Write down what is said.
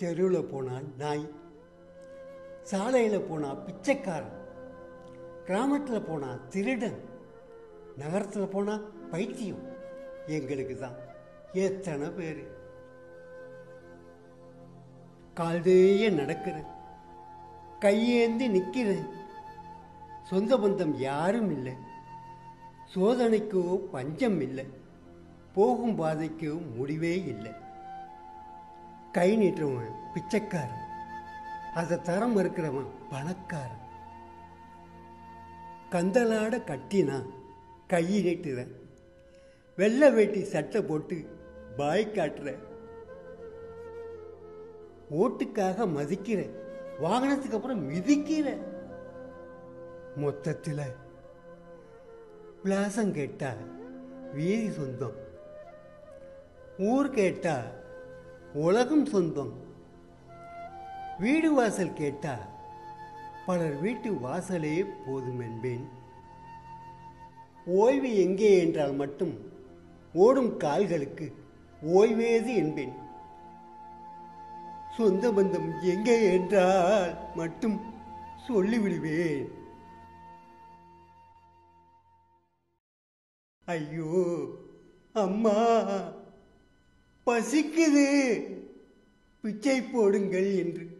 தெருவில் போனால் நாய் சாலையில் போனால் பிச்சைக்காரன் கிராமத்தில் போனால் திருடன் நகரத்தில் போனால் பைத்தியம். எங்களுக்கு தான் எத்தனை பேர். கால்தேய நடக்கிறேன் கையேந்தி நிற்கிறேன் சொந்த பந்தம் யாரும் இல்லை. சோதனைக்கோ பஞ்சம் இல்லை. போகும் பாதைக்கோ முடிவே இல்லை. கை நீட்டுறவன் பிச்சைக்காரன். அதை தரம் இருக்கிறவன் பணக்காரன். கந்தலாட கட்டினா கை நீட்டுறேன் வெள்ளை வேட்டி சட்டை போட்டு பாய் காட்டுறேன் ஓட்டுக்காக மதிக்கிறேன் வாகனத்துக்கு அப்புறம் மிதிக்கிறேன் மொத்தத்தில் விலாசம் கேட்டா வீதி சொந்தம். ஊர் கேட்டால் உலகம் சொந்தம் வீடு வாசல் கேட்டா பலர் வீட்டு வாசலே போதும் என்பேன். ஓய்வு எங்கே என்றால் மட்டும் ஓடும் கால்களுக்கு ஓய்வேது என்பேன். சொந்த பந்தம் எங்கே என்றால் மட்டும் சொல்லிவிடுவேன். ஐயோ அம்மா! பசிக்குது. பிச்சை போடுங்கள் என்று.